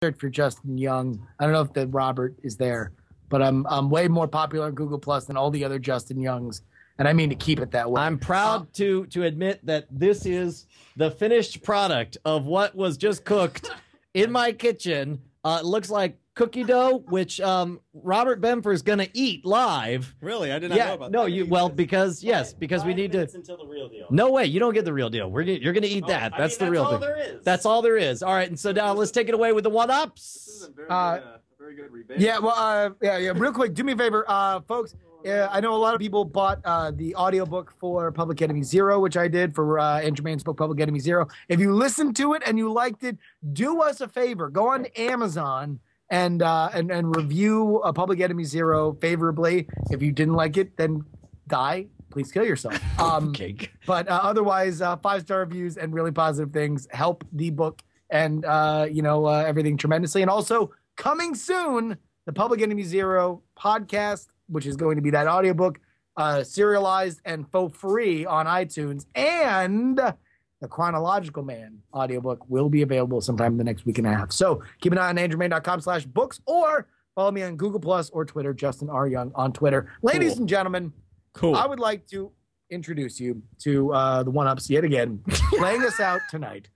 for Justin Young. I don't know if the Robert is there, but I'm I'm way more popular on Google Plus than all the other Justin Youngs, and I mean to keep it that way. I'm proud to to admit that this is the finished product of what was just cooked in my kitchen. Uh, it looks like cookie dough, which um, Robert Benfer is going to eat live. Really, I did not yeah, know about no, that. you well because yes, because we need to. until the real deal. No way, you don't get the real deal. We're gonna, you're going to eat Oh, that. I That's mean, the real all thing. there is. That's all there is. All right, and so now let's take it away with the one ups. Uh, very good rebate. Yeah, well, uh, yeah, yeah. Real quick, do me a favor, uh, folks. Uh, I know a lot of people bought uh, the audiobook for Public Enemy Zero, which I did for uh, Andrew Mayne's book Public Enemy Zero. If you listened to it and you liked it, do us a favor. Go on to Amazon and uh, and and review uh, Public Enemy Zero favorably. If you didn't like it, then die. Please kill yourself. Um, Cake. but uh, otherwise, uh, five star reviews and really positive things help the book and uh, you know uh, everything tremendously. And also coming soon, the Public Enemy Zero podcast, which is going to be that audiobook, uh, serialized and for free on iTunes, and the Chronological Man audiobook will be available sometime in the next week and a half. So keep an eye on andrewmayne.com slash books or follow me on Google Plus or Twitter, Justin R. Young on Twitter. Ladies Cool. and gentlemen, Cool. I would like to introduce you to uh, the one ups yet again, playing us out tonight.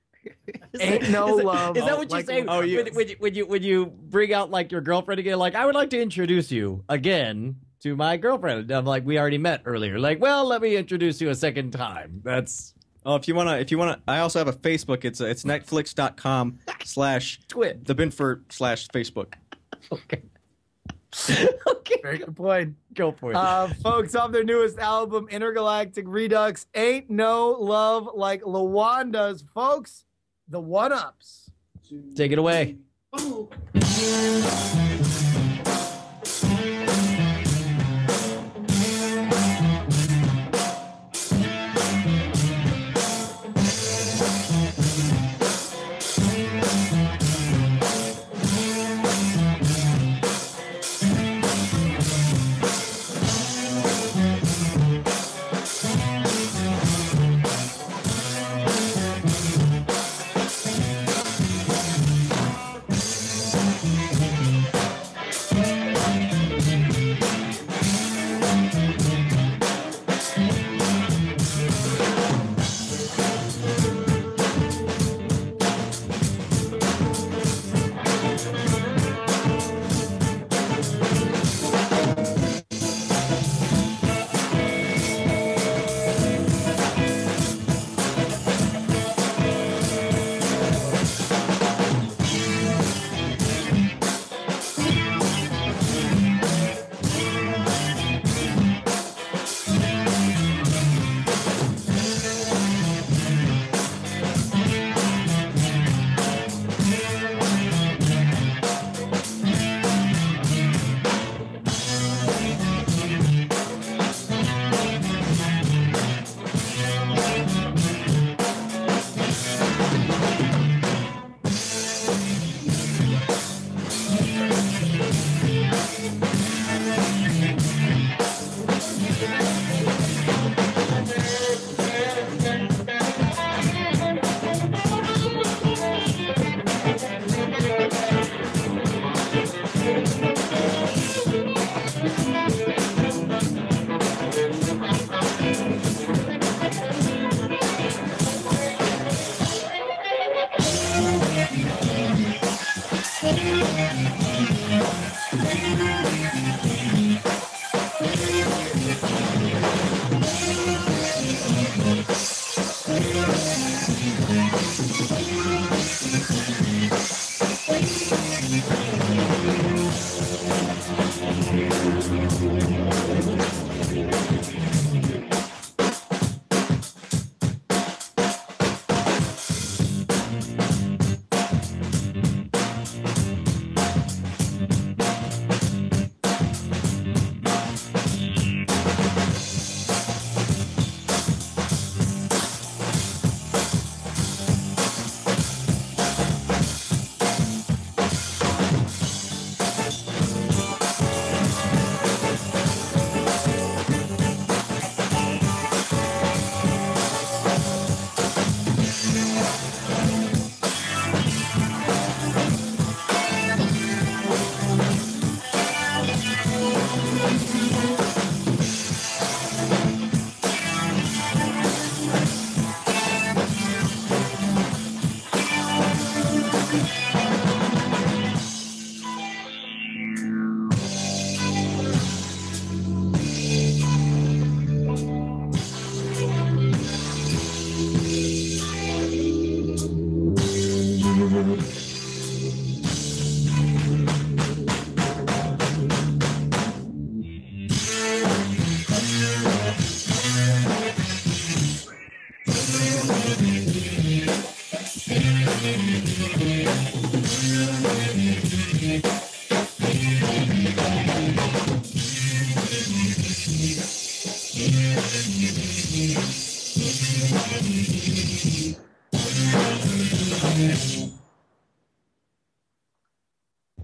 Ain't no is that- love. Is that what you like- say? Oh, when, yes. when, you- when you when you bring out like your girlfriend again? Like, I would like to introduce you again to my girlfriend. I'm like, we already met earlier. Like, well, let me introduce you a second time. That's Oh, if you wanna, if you wanna, I also have a Facebook. It's uh, it's Netflix.com slash twit. the Binford slash Facebook. Okay. okay. Very good point. Go for it. Uh, folks, off their newest album, Intergalactic Redux, Ain't No Love Like Lawanda's. Folks, the one ups. Take it away.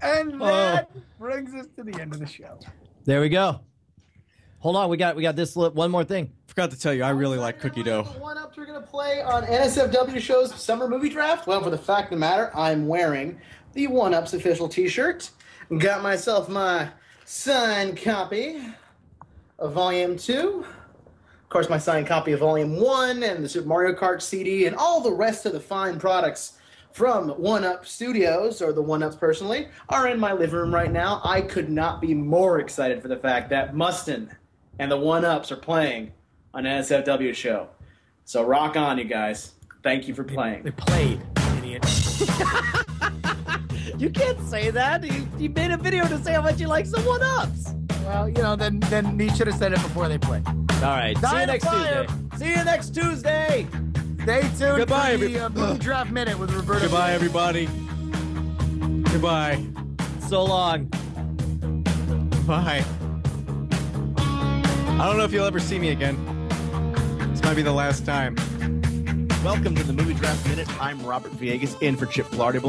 And oh. that brings us to the end of the show. There we go. Hold on, we got we got this li- one more thing. Forgot to tell you, I really like cookie dough. One ups we're gonna play on NSFW show's summer movie draft. Well, for the fact of the matter, I'm wearing the One Ups official T-shirt. Got myself my signed copy of Volume Two. Of course, my signed copy of Volume One and the Super Mario Kart CD and all the rest of the fine products from One Up Studios, or the One Ups personally, are in my living room right now. I could not be more excited for the fact that Mustin and the One Ups are playing on an NSFW show. So rock on, you guys. Thank you for playing. They playing. played, idiot. You can't say that. You, you made a video to say how much you like some one ups. Well, you know, then then he should have said it before they played. All right. See you next fire. Tuesday. See you next Tuesday. Stay tuned Goodbye, for the every- uh, movie draft minute with Roberto. Goodbye, everybody. Goodbye. So long. Bye. I don't know if you'll ever see me again. This might be the last time. Welcome to the Movie Draft Minute. I'm Robert Viegas in for Chip Blarty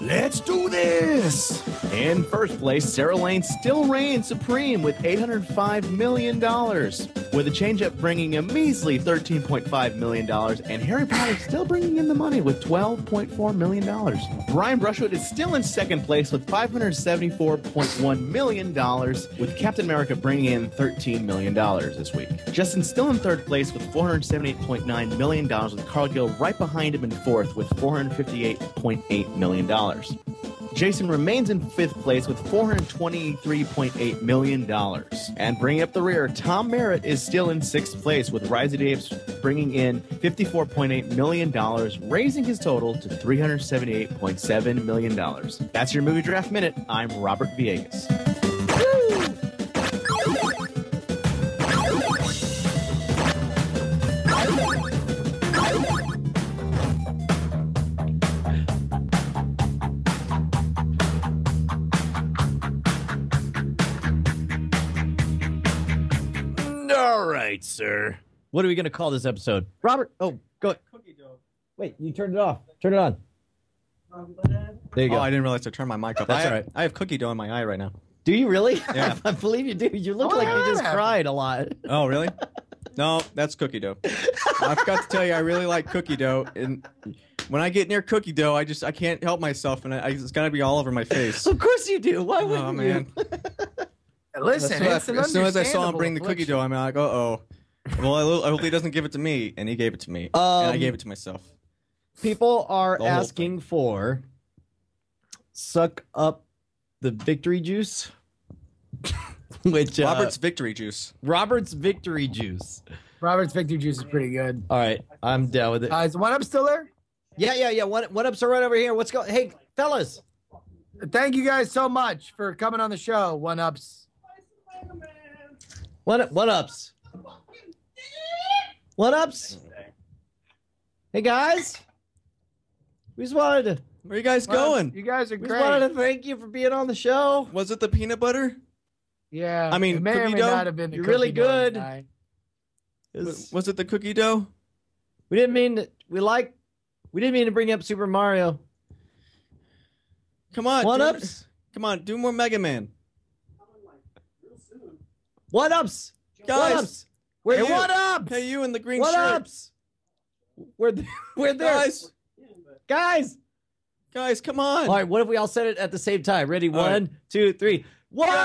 Let's do this! In first place, Sarah Lane still reigns supreme with $805 million, with a changeup bringing a measly $13.5 million, and Harry Potter still bringing in the money with $12.4 million. Brian Brushwood is still in second place with $574.1 million, with Captain America bringing in $13 million this week. Justin still in third place with $478.9 million, with Carl Gill right behind him in fourth with $458.8 million. Jason remains in fifth place with $423.8 million. And bringing up the rear, Tom Merritt is still in sixth place with Rising Apes bringing in $54.8 million, raising his total to $378.7 million. That's your movie draft minute. I'm Robert Viegas. Right, sir. What are we going to call this episode? Robert, oh, go. Ahead. Cookie dough. Wait, you turned it off. Turn it on. There you go. Oh, I didn't realize I turned my mic off. That's I, all right. I have cookie dough in my eye right now. do you really? Yeah. I believe you do. You look Oh, like yeah, you just cried a lot. Oh, really? no, that's cookie dough. I forgot to tell you, I really like cookie dough, and when I get near cookie dough, I just I can't help myself, and I, I it's gotta be all over my face. Of course you do. Why oh, wouldn't Oh you? man! Listen, as, it's soon an as, as soon as I saw him bring the cookie dough, I'm like, uh oh. Well, I, lo- I hope he doesn't give it to me, and he gave it to me, and I Um, gave it to myself. People are The asking for suck up the victory juice, which uh, Robert's victory juice. Robert's victory juice. Robert's victory juice is pretty good. All right, I'm down with it. Uh, is one up still there? yeah, yeah, yeah. What what ups are right over here? What's going? Hey, fellas. Thank you guys so much for coming on the show. One ups. What what ups? What ups? Hey guys, we just wanted to Where you guys Well, going? You guys are great. we just great. wanted to thank you for being on the show. Was it the peanut butter? yeah. I mean, it may or cookie may dough? not have been the You're really cookie dough good. guy. It's- Was it the cookie dough? we didn't mean to, we like we didn't mean to bring up Super Mario. Come on, What do- ups? Come on, do more Mega Man, What ups? What guys. ups? We're Hey, you. what ups? Hey, you in the green what shirt, ups? We're th- we're there, guys. guys. Guys, come on. All right, what if we all said it at the same time? Ready? All right. One, two, three. What ups?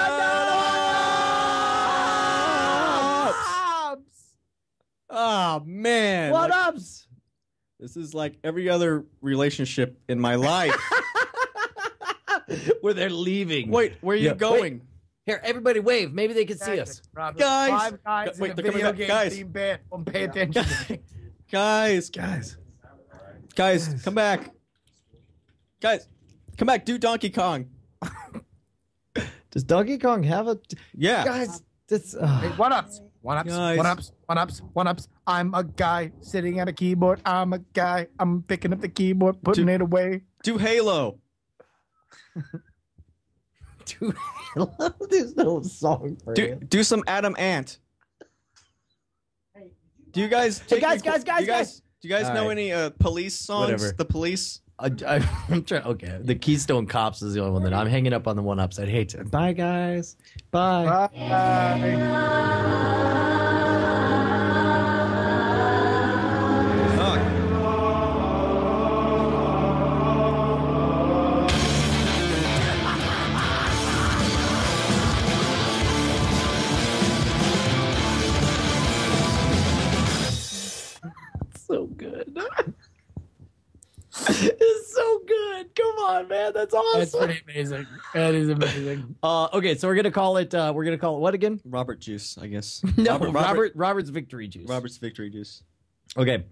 Oh man. What Like, ups? This is like every other relationship in my life. Where they're leaving. Wait, where are you Yeah, wait. Going? Here, everybody wave. Maybe they can see us. Robert, Guys. Five guys Wait, in they're a coming video back. game Guys. band. Don't pay attention. to me. Guys, guys. Guys, come back. Guys, come back. Do Donkey Kong. Does Donkey Kong have a Yeah. guys? That's Hey, uh, one ups. One ups. Guys. One ups. One ups. One ups. I'm a guy sitting at a keyboard. I'm a guy. I'm picking up the keyboard, putting Dude. it away. Do Halo. Dude, I love this little song for Do you. do some Adam Ant. Do you guys? take guys, any- guys, guys, guys, guys. do you guys All know right. any uh, police songs? Whatever. The police. I, I, I'm trying. Okay, the Keystone Cops is the only one that I'm hanging up on the one ups. I hate to. Bye, guys. Bye. Bye. so That's awesome. That's pretty amazing. That is amazing. Uh, okay, so we're gonna call it. Uh, we're gonna call it what again? Robert Juice, I guess. No, Robert, Robert, Robert- Robert's victory juice. Robert's Victory Juice. Okay.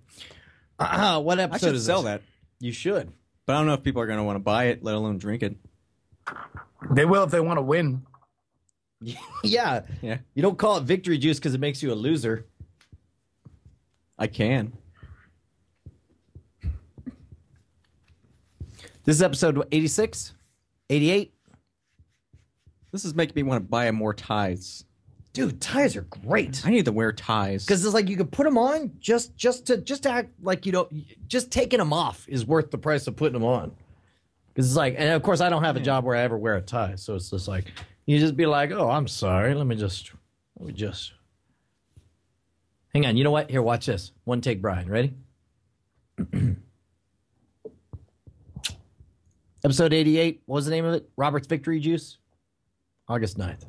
Uh, what I should is sell this? that, You should. but I don't know if people are gonna want to buy it, let alone drink it. They will if they want to win. yeah. Yeah. You don't call it victory juice because it makes you a loser. I can. This is episode 86, 88. This is making me want to buy more ties. Dude, ties are great. I need to wear ties. Because it's like you can put them on just just to just to act like you don't. Just taking them off is worth the price of putting them on. Because it's like, and of course, I don't have a job where I ever wear a tie, so it's just like you just be like, "Oh, I'm sorry. Let me just, let me just." Hang on. You know what? Here, watch this. One take, Brian. Ready? Episode 88. What was the name of it? Robert's Victory Juice. August 9th.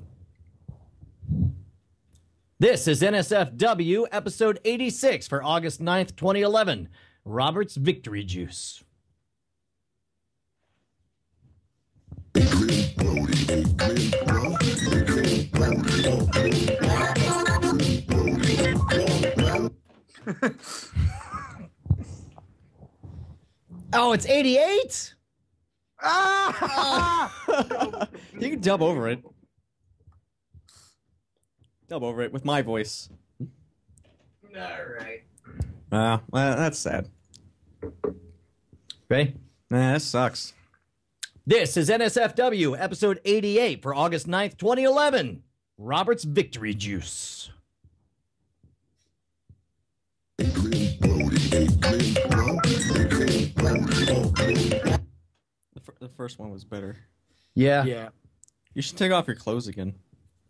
This is NSFW episode 86 for August 9th, 2011. Robert's Victory Juice. oh, it's 88? Ah! you can dub over it. Dub over it with my voice. All right. Ah, well, that's sad. Ready? Nah, that sucks. This is NSFW episode 88 for August 9th, 2011. Robert's Victory Juice. The first one was better. Yeah. Yeah. You should take off your clothes again.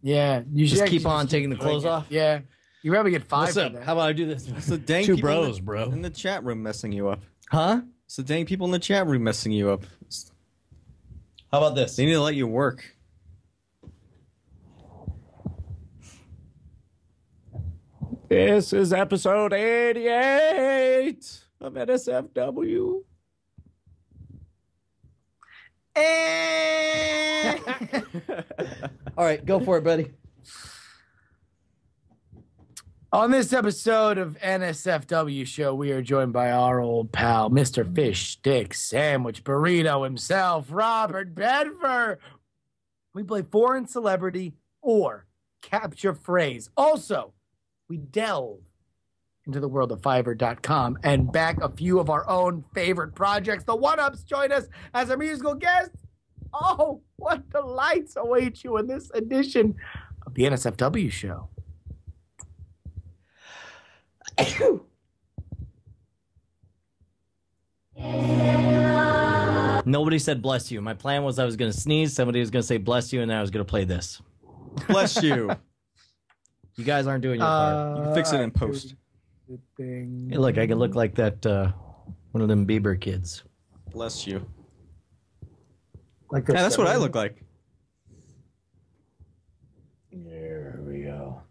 Yeah. You should Just keep on taking the clothes off? Yeah. You probably get five What's for up? that. How about I do this? It's the dang Two people in bros, the, bro. In the chat room messing you up. Huh? It's the dang people in the chat room messing you up. How about this? They need to let you work. This is episode 88 of NSFW. Eh. All right, go for it, buddy. On this episode of NSFW show, we are joined by our old pal, Mr. Fish Stick Sandwich Burrito himself, Robert Benfer. We play foreign celebrity or capture phrase. Also, we delve into the world of Fiverr.com and back a few of our own favorite projects. The One Ups join us as our musical guest. Oh, what delights await you in this edition of the NSFW show. Nobody said bless you. My plan was I was going to sneeze, somebody was going to say bless you, and then I was going to play this. Bless you. You guys aren't doing your part. You can fix it in ah, post. The thing. Hey, look, I can look like that uh, one of them Bieber kids. Bless you. Like Yeah, that's what I look like. There we go.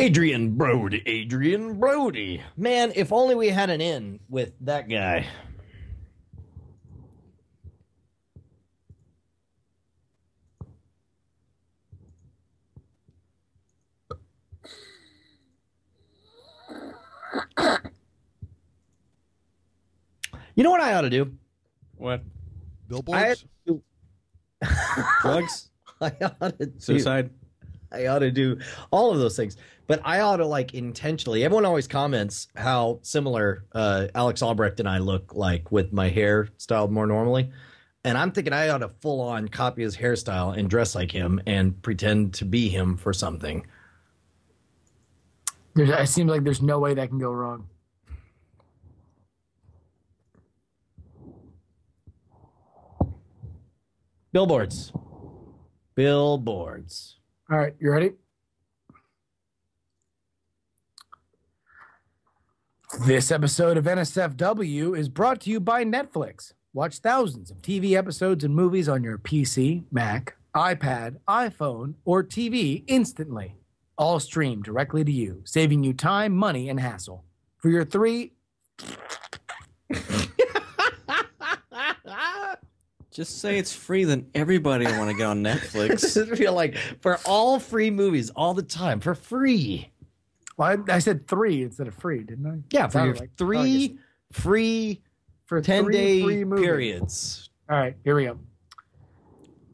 Adrien Brody, Adrien Brody. Man, if only we had an in with that guy. You know what I ought to do? What? I, Drugs? I ought to do- Suicide? I ought to do all of those things, but I ought to like intentionally. Everyone always comments how similar uh, Alex Albrecht and I look like with my hair styled more normally, and I'm thinking I ought to full on copy his hairstyle and dress like him and pretend to be him for something. There's, it seems like there's no way that can go wrong. Billboards, billboards. All right, you ready? This episode of NSFW is brought to you by Netflix. Watch thousands of TV episodes and movies on your PC, Mac, iPad, iPhone, or TV instantly. All streamed directly to you, saving you time, money, and hassle. For your three Just say it's free, then everybody will want to get on Netflix. I feel like for all free movies all the time for free. Well, I, I said three instead of free, didn't I? Yeah, for your like- three free for 10 three day free movies. periods. All right, here we go.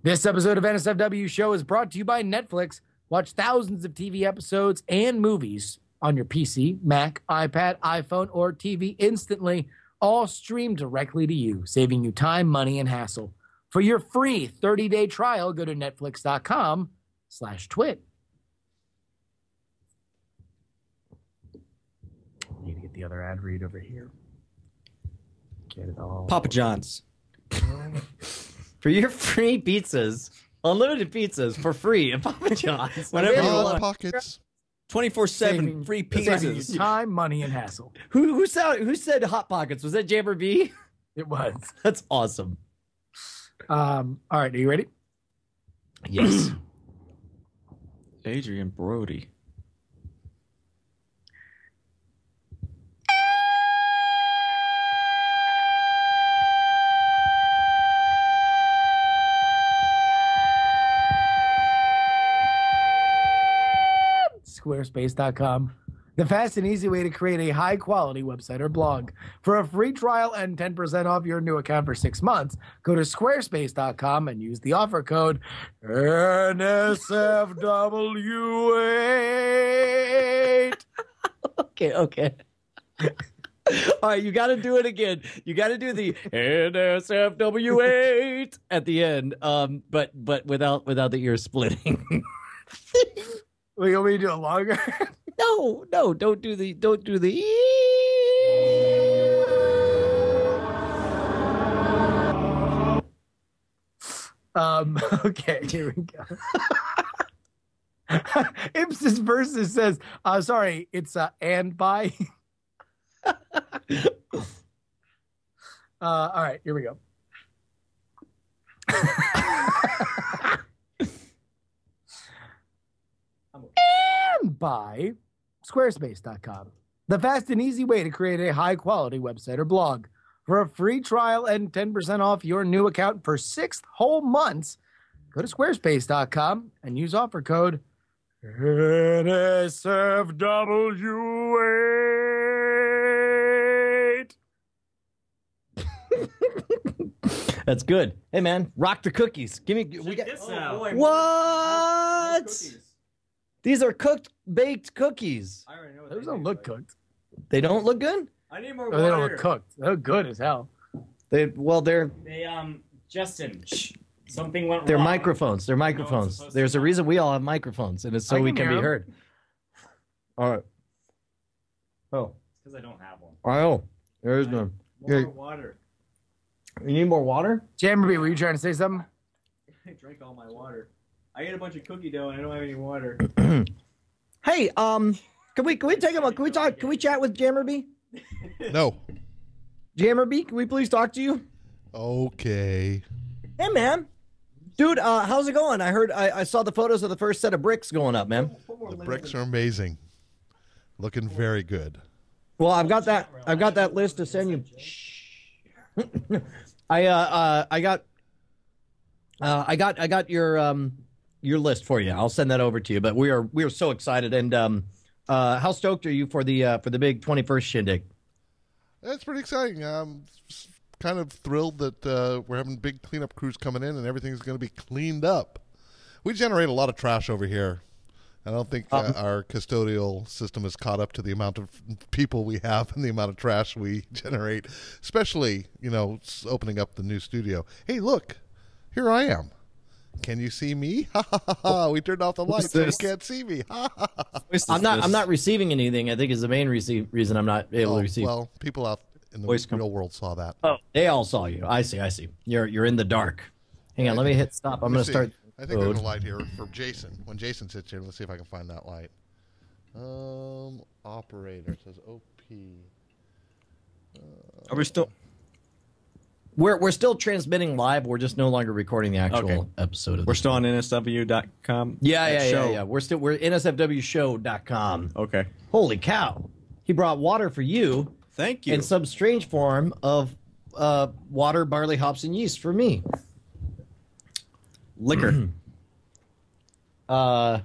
This episode of NSFW Show is brought to you by Netflix. Watch thousands of TV episodes and movies on your PC, Mac, iPad, iPhone, or TV instantly, all streamed directly to you, saving you time, money, and hassle. For your free 30-day trial, go to netflix.com slash twit. Need to get the other ad read over here. Get it all. Papa John's. For your free pizzas, unlimited pizzas for free at Papa John's. Whenever you want. pockets. 24 Saving- 7 free saving you pizzas. time, money, and hassle. Who who said who said hot pockets? Was that JammerB? It was. That's awesome. Um, all right, are you ready? Yes. Adrien Brody. Squarespace.com. The fast and easy way to create a high quality website or blog. For a free trial and 10% off your new account for six months, go to squarespace.com and use the offer code NSFW8. okay, okay. All right, you got to do it again. You got to do the NSFW8 at the end, um, but but without without the ears splitting. You want me to do it longer? no, no, don't do the don't do the. Um, okay, here we go. Ipsis versus says, uh, sorry, it's uh, and by. uh, all right, here we go. and by squarespace.com. The fast and easy way to create a high quality website or blog. For a free trial and 10% off your new account for six whole months, go to squarespace.com and use offer code NSFW8. That's good. Hey man, rock the cookies. Give me. We got. Oh, What? These are cooked baked cookies. Those don't look cooked. They don't look good. I need more Oh, they don't look cooked. They look good as hell. They well, they're They um Justin, shh, something went they're wrong. microphones. They're microphones. supposed to There's a sound. reason we all have microphones, and it's so I we can can hear heard. All right. Oh, because I don't have one. oh, there is none. More Yeah. water. You need more water? JammerB, were you trying to say something? I drank all my water. I ate a bunch of cookie dough and I don't have any water. Hey, um, can we can we take a can we talk can we chat with JammerB? No. JammerB, can we please talk to you? Okay. Hey man, dude, uh, how's it going? I heard I, I saw the photos of the first set of bricks going up, man. The bricks are amazing. Looking very good. Well, I've got that. I've got that list to send you. I uh, uh I got uh I got I got your um your list for you. I'll send that over to you. But we are we are so excited and um uh how stoked are you for the uh for the big twenty first shindig? It's pretty exciting. I'm kind of thrilled that uh, we're having big cleanup crews coming in and everything's going to be cleaned up. We generate a lot of trash over here. I don't think uh, our custodial system is caught up to the amount of people we have and the amount of trash we generate, especially, you know, opening up the new studio. Hey, look, here I am. Can you see me? Ha ha ha ha. We turned off the lights, so you can't see me. Ha ha ha. I'm not. I'm not receiving anything. I think is the main receive, reason I'm not able Oh, to receive. well, people out in the Voice com- real world saw that. oh, they all saw you. I see. I see. You're you're in the dark. Hang on. Let me hit stop. I'm going to start. I think there's code. a light here for Jason. When Jason sits here, let's see if I can find that light. Um, operator it says OP. Are we still? We're we're still transmitting live. We're just no longer recording the actual Okay. episode of. We're this. still on NSW.com. Yeah, That yeah, yeah, yeah. We're still we're nsfwshow.com. Okay. Holy cow! He brought water for you Thank you. in some strange form of uh, water, barley, hops, and yeast for me. Liquor. Uh,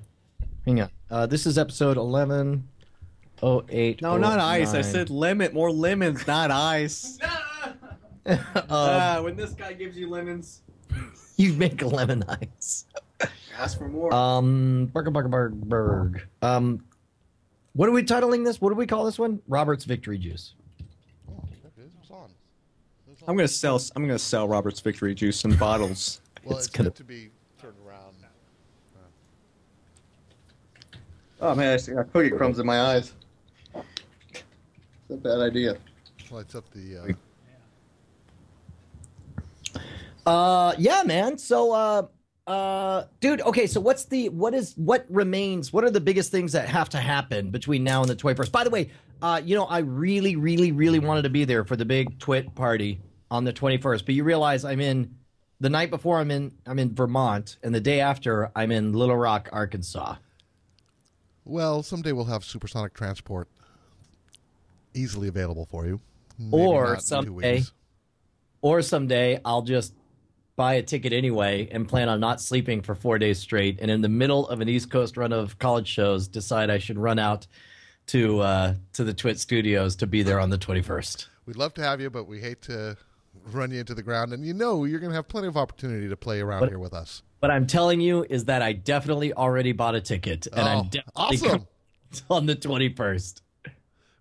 hang on. Uh, this is episode eleven oh eight. no, not ice. I said lemon. More lemons, not ice. Ah, when this guy gives you lemons, you make lemon ice. ask for more. Um, burger, burger, burger, burg. Um, what are we titling this? What do we call this one? Robert's Victory Juice. Oh, there it is. It's on. It's on. I'm gonna sell. I'm gonna sell Robert's Victory Juice in bottles. Well, it's it's, gonna- meant to be turned around. Oh man, I got cookie crumbs in my eyes. It's a bad idea. Lights up the. Uh, Uh, yeah, man. So, uh, uh, dude. Okay, so what's the what is what remains? What are the biggest things that have to happen between now and the twenty first? By the way, uh, you know, I really, really, really wanted to be there for the big twit party on the twenty first, but you realize I'm in the night before. I'm in I'm in Vermont, and the day after I'm in Little Rock, Arkansas. well, someday we'll have supersonic transport easily available for you. Maybe Or someday- weeks. Or someday I'll just buy a ticket anyway and plan on not sleeping for four days straight. And in the middle of an East Coast run of college shows, decide I should run out to uh, to the Twit Studios to be there on the twenty first. We'd love to have you, but we hate to run you into the ground. And you know you're going to have plenty of opportunity to play around here with us. What I'm telling you is that I definitely already bought a ticket, and Oh, I'm definitely awesome. on the twenty first.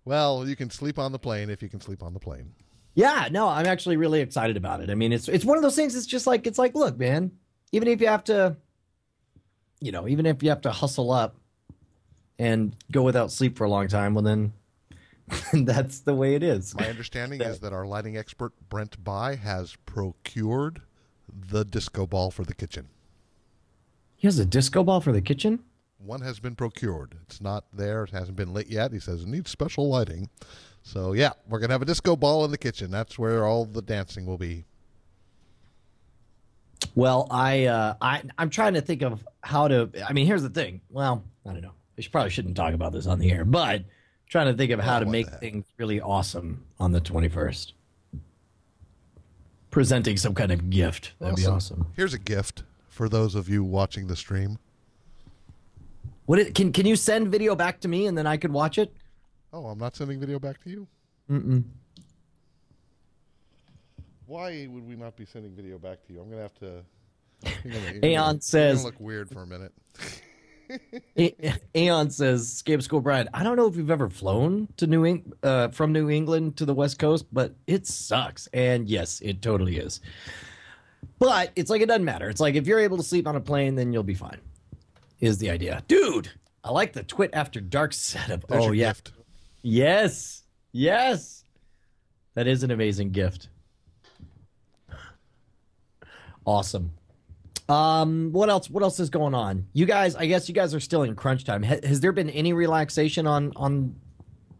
Well, you can sleep on the plane if you can sleep on the plane. Yeah, no, I'm actually really excited about it. I mean, it's it's one of those things. It's just like it's like, look, man, even if you have to, you know, even if you have to hustle up and go without sleep for a long time, well, then that's the way it is. My understanding is that our lighting expert Brent By has procured the disco ball for the kitchen. He has a disco ball for the kitchen. One has been procured. It's not there. It hasn't been lit yet. He says it needs special lighting. So yeah, we're gonna have a disco ball in the kitchen. That's where all the dancing will be. Well, I uh, I I'm trying to think of how to. I mean, here's the thing. Well, I don't know. I should, probably shouldn't talk about this on the air, but trying to think of how Oh, to make things really awesome on the 21st. Presenting some kind of gift. That'd be awesome. Here's a gift for those of you watching the stream. What it, can can you send video back to me and then I could watch it? Oh, I'm not sending video back to you. Mm-mm. Why would we not be sending video back to you? I'm gonna have to. You're gonna, Aeon gonna- says- look weird for a minute. Aeon says, "Scape School Brad, I don't know if you've ever flown to New Eng- uh, from New England to the West Coast, but it sucks." And yes, it totally is. But it's like it doesn't matter. It's like if you're able to sleep on a plane, then you'll be fine. Is the idea, dude? I like the Twit After Dark setup. There's oh yeah, gift. Yes, yes, that is an amazing gift. Awesome. Um, what else? What else is going on? You guys, I guess you guys are still in crunch time. Ha- has there been any relaxation on on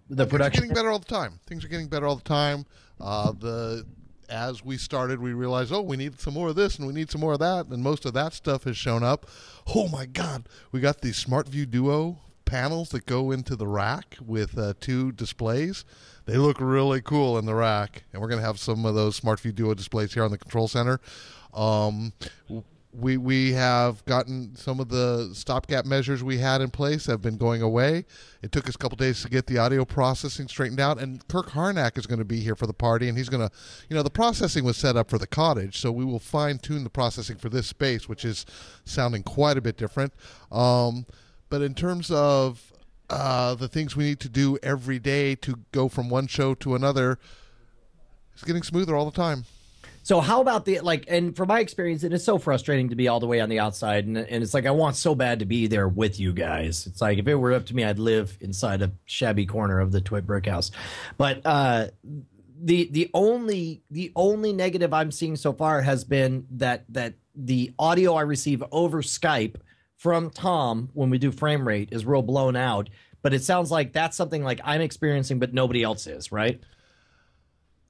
the Things are production? getting better all the time. Things are getting better all the time. Uh, the as we started, we realized, oh, we need some more of this and we need some more of that, and most of that stuff has shown up. Oh my God, we got the SmartView Duo panels that go into the rack with uh, two displays. They look really cool in the rack, and we're going to have some of those SmartView Duo displays here on the control center. Um, we we have gotten some of the stopgap measures we had in place have been going away. It took us a couple days to get the audio processing straightened out, and Kirk Harnack is going to be here for the party, and he's going to, you know, the processing was set up for the cottage, so we will fine tune the processing for this space, which is sounding quite a bit different. Um, but in terms of uh, the things we need to do every day to go from one show to another, it's getting smoother all the time. So how about the like? And from my experience, it is so frustrating to be all the way on the outside, and, and it's like I want so bad to be there with you guys. It's like if it were up to me, I'd live inside a shabby corner of the Twit Brick House. But uh, the the only the only negative I'm seeing so far has been that that the audio I receive over Skype from Tom when we do frame rate is real blown out. But it sounds like that's something like I'm experiencing, but nobody else is, right?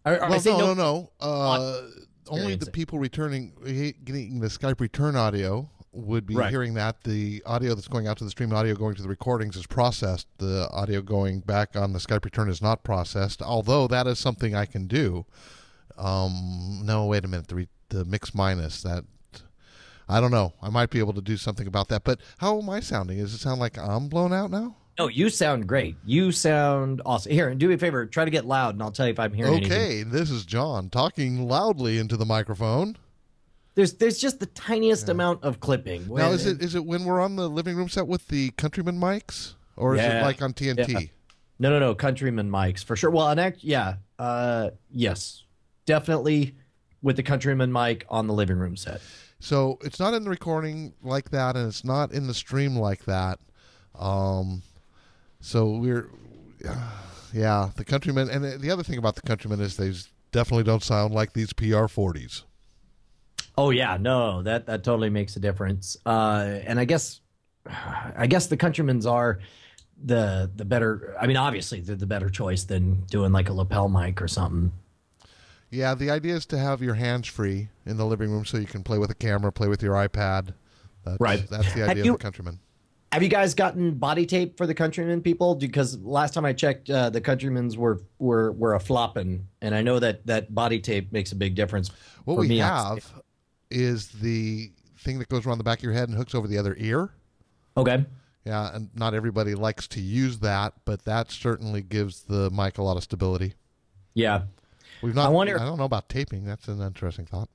Are, are I Well, saying no, no, no. Uh, only the people returning, getting the Skype return audio would be Right. hearing that. The audio that's going out to the stream, audio going to the recordings is processed. The audio going back on the Skype return is not processed, although that is something I can do. Um, no, wait a minute. The, re- the mix minus that. I don't know. I might be able to do something about that. But how am I sounding? Does it sound like I'm blown out now? No, you sound great. You sound awesome. Here, do me a favor. Try to get loud, and I'll tell you if I'm hearing anything. Okay, this is John talking loudly into the microphone. There's there's just the tiniest amount of clipping. Now, is it is it when we're on the living room set with the Countryman mics, or is it like on TNT? Yeah. No, no, no. Countryman mics for sure. Well, and act, yeah, uh, yes, definitely with the Countryman mic on the living room set. So it's not in the recording like that, and it's not in the stream like that. Um, so we're, yeah, the Countryman, and the other thing about the Countryman is they definitely don't sound like these PR40s. Oh yeah, no, that that totally makes a difference. Uh, and I guess, I guess the Countrymans are the the better. I mean, obviously they're the better choice than doing like a lapel mic or something. Yeah, the idea is to have your hands free in the living room so you can play with a camera, play with your iPad. That's, Right. That's the idea you- of the Countryman. Have you guys gotten body tape for the Countryman people? Because last time I checked, uh, the Countrymans were were were a flopping, and I know that that body tape makes a big difference. What for we me have is the thing that goes around the back of your head and hooks over the other ear. Okay. Yeah, and not everybody likes to use that, but that certainly gives the mic a lot of stability. Yeah. We've not. I I, don't know about taping. That's an interesting thought.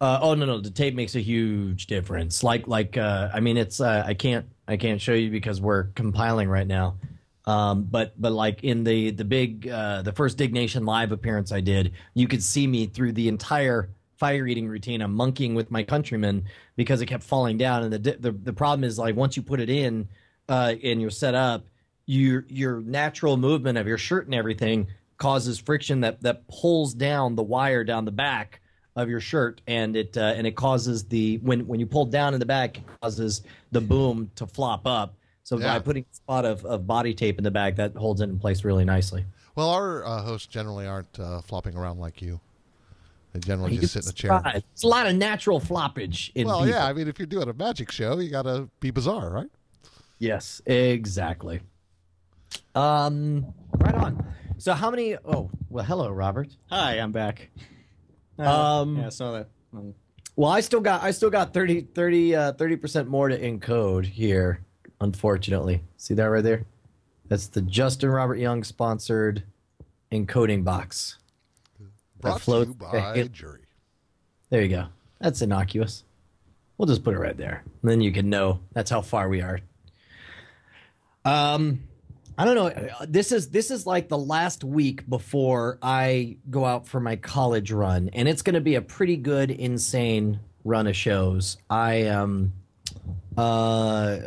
Uh, oh no no the tape makes a huge difference. Like like uh, I mean it's uh, I can't I can't show you because we're compiling right now. Um, but but like in the the big uh, the first Diggnation live appearance I did, you could see me through the entire fire eating routine. I'm monkeying with my countrymen because it kept falling down. And the the the problem is like once you put it in uh, and you're set up, your your natural movement of your shirt and everything causes friction that that pulls down the wire down the back of your shirt and it uh, and it causes the when when you pull down in the back it causes the boom to flop up so Yeah. by putting a spot of, of body tape in the back that holds it in place really nicely Well, our uh, hosts generally aren't uh, flopping around like you. They generally just sit in a chair. It's a lot of natural floppage in Well, people. yeah. I mean, if you're doing a magic show, you got to be bizarre, right? yes exactly um right on so how many oh well hello robert Hi, I'm back. Um, yeah, I saw that. Um, Well, I still got I still got 30 30 uh 30% more to encode here, unfortunately. See that right there? That's the Justin Robert Young sponsored encoding box. Brought to floats you by hip- jury. There you go. That's innocuous. We'll just put it right there. And then you can know that's how far we are. Um I don't know. This is this is like the last week before I go out for my college run, and it's going to be a pretty good, insane run of shows. I um, uh,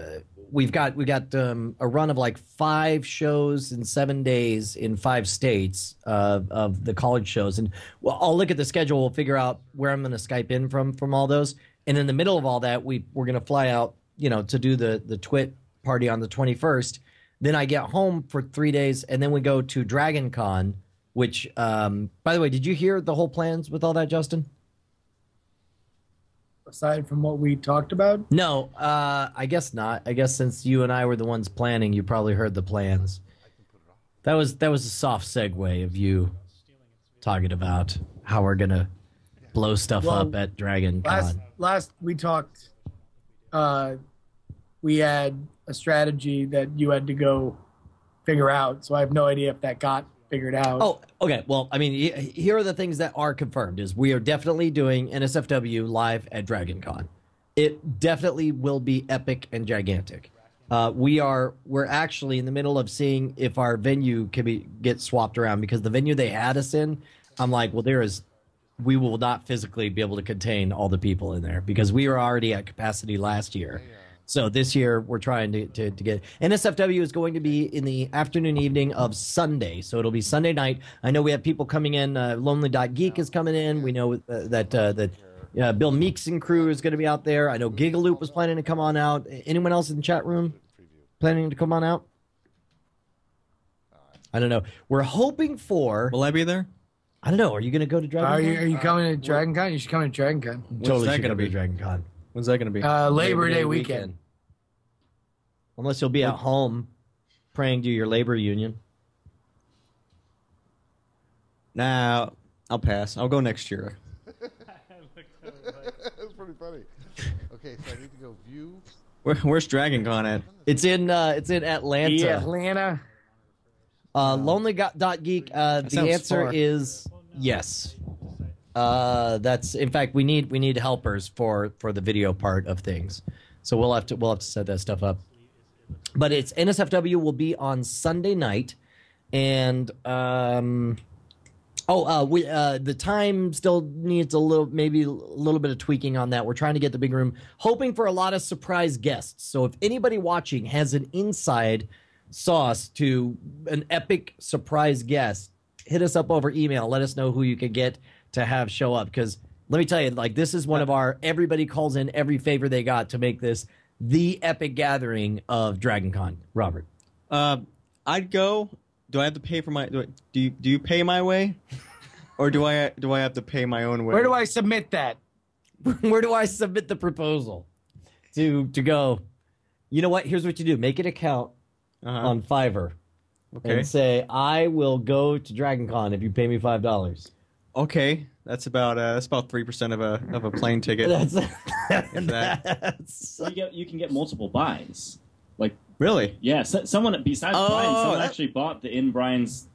we've got we got um, a run of like five shows in seven days in five states uh, of the college shows, and well, I'll look at the schedule. We'll figure out where I'm going to Skype in from from all those, and in the middle of all that, we we're going to fly out, you know, to do the the Twit party on the 21st. Then I get home for three days, and then we go to Dragon Con. Which, um, by the way, did you hear the whole plans with all that, Justin? Aside from what we talked about, No, uh, I guess not. I guess since you and I were the ones planning, you probably heard the plans. That was that was a soft segue of you talking about how we're gonna blow stuff Well, up at Dragon last Con. last we talked, uh, we had a strategy that you had to go figure out. So I have no idea if that got figured out. Oh, okay. Well, I mean, here are the things that are confirmed: is we are definitely doing NSFW live at Dragon Con. It definitely will be epic and gigantic. Uh, we are we're actually in the middle of seeing if our venue can be get swapped around because the venue they had us in, I'm like, well, there is, we will not physically be able to contain all the people in there because we were already at capacity last year. So this year we're trying to, to, to get NSFW is going to be in the afternoon evening of Sunday. So it'll be Sunday night. I know we have people coming in. Uh, Lonely Dot Geek is coming in. We know uh, that uh, that uh, Bill Meeks and crew is going to be out there. I know Gigaloop was planning to come on out. Anyone else in the chat room planning to come on out? I don't know. We're hoping for. Will I be there? I don't know. Are you going to go to Dragon? Are you, are you coming to Dragon Con? You should come to Dragon Con. totally gonna to be? Dragon Con. When's that going to be? Uh, Labor, Day, weekend. Unless you'll be at home praying to your labor union. nah, I'll pass. I'll go next year. That's pretty funny. Okay, so I need to go view. Where, where's Dragon Con at? It's in uh, it's in Atlanta. Atlanta. Uh, Lonely dot geek. Uh, the answer far. is yes. Uh, that's in fact we need we need helpers for for the video part of things. So we'll have to we'll have to set that stuff up. But it's NSFW will be on Sunday night, and um, oh, uh, we uh, the time still needs a little maybe a little bit of tweaking on that. We're trying to get the big room, hoping for a lot of surprise guests. So if anybody watching has an inside sauce to an epic surprise guest, hit us up over email. Let us know who you could get to have show up. Because let me tell you, like this is one of our everybody calls in every favor they got to make this the epic gathering of Dragon Con. Robert. Uh, I'd go. Do I have to pay for my? Do, I, do you do you pay my way, or do I do I have to pay my own way? Where do I submit that? Where do I submit the proposal to to go? You know what? Here's what you do: make an account Uh-huh. on Fiverr okay. and say, "I will go to Dragon Con if you pay me five dollars." Okay, that's about uh, that's about three percent of a of a plane ticket. That's that. that's You get you can get multiple buys. Like really? yeah, so, someone besides Oh, Brian, someone that- actually bought the in Brian's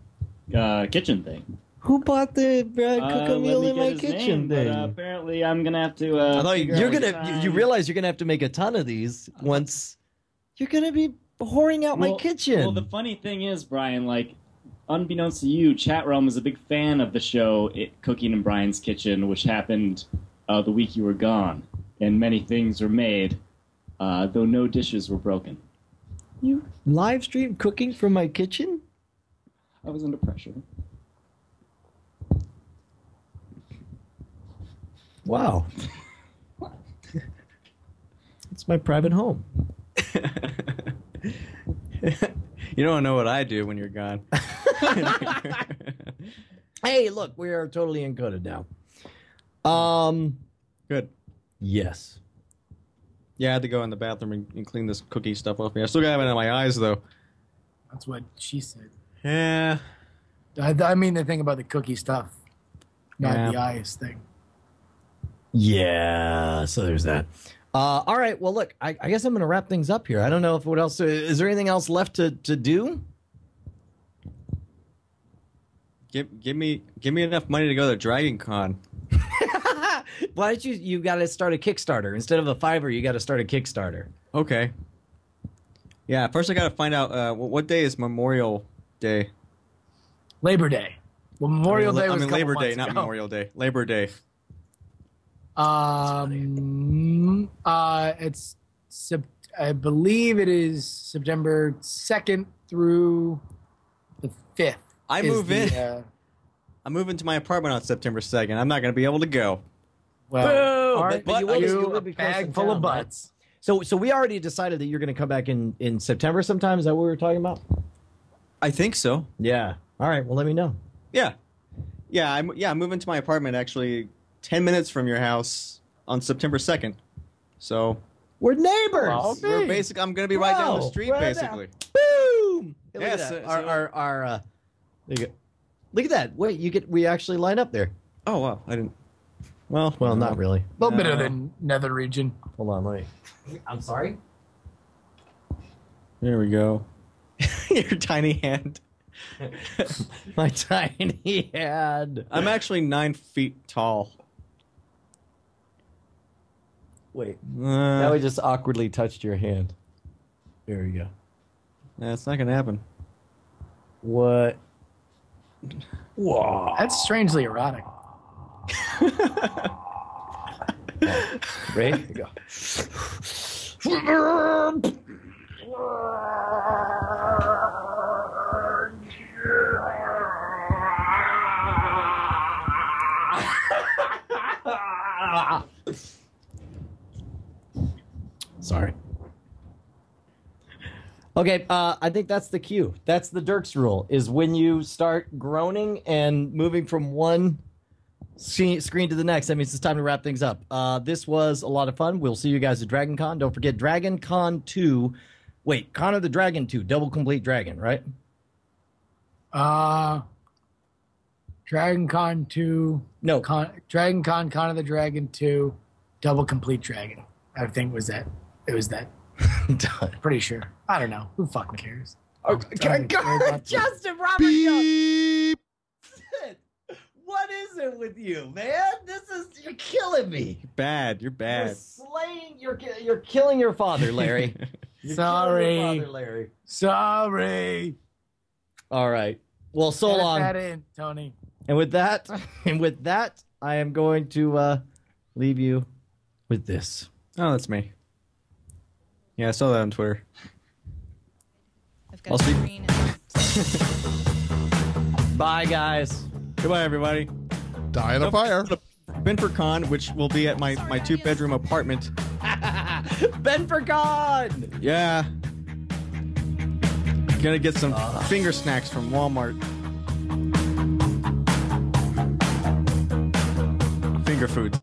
uh, kitchen thing. who bought the uh, cook Uh, a let meal me in get my his kitchen name, thing? But, uh, apparently, I'm gonna have to. Uh, I thought you, you're gonna you, you realize you're gonna have to make a ton of these once you're gonna be whoring out my kitchen. Well, the funny thing is, Brian, like, unbeknownst to you, Chat Realm is a big fan of the show it, Cooking in Brian's Kitchen, which happened uh, the week you were gone, and many things were made, uh, though no dishes were broken. you live stream cooking from my kitchen? I was under pressure. Wow. it's my private home. you don't know what I do when you're gone. Hey, look, we are totally encoded now. Um, Good. yes. Yeah, I had to go in the bathroom and, and clean this cookie stuff off me. I still got it in my eyes though. That's what she said. Yeah. I, I mean the thing about the cookie stuff, not Yeah. the eyes thing. Yeah, so there's that. Uh, all right, well, look, I, I guess I'm going to wrap things up here. I don't know if what else. Is there anything else left to, to do? Give give me give me enough money to go to Dragon Con. Why don't you? You got to start a Kickstarter instead of a Fiverr. You got to start a Kickstarter. Okay. Yeah, first I gotta find out uh, what, what day is Memorial Day. Labor Day. Well, Memorial I mean, Day I mean a Labor Day, months not ago. Memorial Day. Labor Day. Um, uh, it's Sep- I believe it is September second through the fifth. I is move the, in. Uh, I'm moving to my apartment on September 2nd. I'm not gonna be able to go. well, Boo! all right, But- but you will be- you you will be close bag full town, of right? butts. So, so we already decided that you're going to come back in in September sometime. Is that what we were talking about? I think so. Yeah. All right. Well, let me know. Yeah. Yeah, I'm yeah, I'm moving to my apartment actually 10 minutes from your house on September 2nd. So, We're neighbors. Well, we're Hey. basic I'm going to be right down the street right basically. Boom! Hey, look Yeah, at that. so- our, so- our, our, uh, there you go. Look at that. Wait, you get we actually line up there. Oh, wow. I didn't Well, Well, not really. A little bit of the nether region. Hold on, let me. I'm sorry. There we go. your tiny hand. My tiny hand. I'm actually 9 feet tall. Wait. Uh, Now we just awkwardly touched your hand. There you go. That's not gonna happen. What? Whoa. That's strangely erotic. Ready? Here you go. Sorry. Okay, uh, I think that's the cue. That's the Dirks rule. Is when you start groaning and moving from one screen screen to the next. That means it's time to wrap things up. Uh, this was a lot of fun. We'll see you guys at Dragon Con. Don't forget Dragon Con 2. Wait, Con of the Dragon 2, Double Complete Dragon, right? Uh, Dragon Con 2, No, Con, Dragon Con, Con of the Dragon 2, Double Complete Dragon. I think was that. It was that. done. Pretty sure. I don't know. Who fucking cares? Okay, God. Justin Robert Young. Beep. What is it with you, man? This is you're killing me. Bad. You're bad. You're bad. slaying. You're ki- you're killing your father, Larry. You're killing Sorry. your father, Larry. Sorry. All right. Well, so Edit long. that in, Tony. And with that, and with that, I am going to uh, leave you with this. Oh, that's me. Yeah, I saw that on Twitter. I've got I'll see- screen. and- Bye, guys. Goodbye, everybody. Die in a fire. forget Benfer Con, which will be at my, my two bedroom apartment. ben for God. Yeah. Gonna get some ah. finger snacks from Walmart. Finger foods.